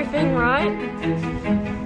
everything right.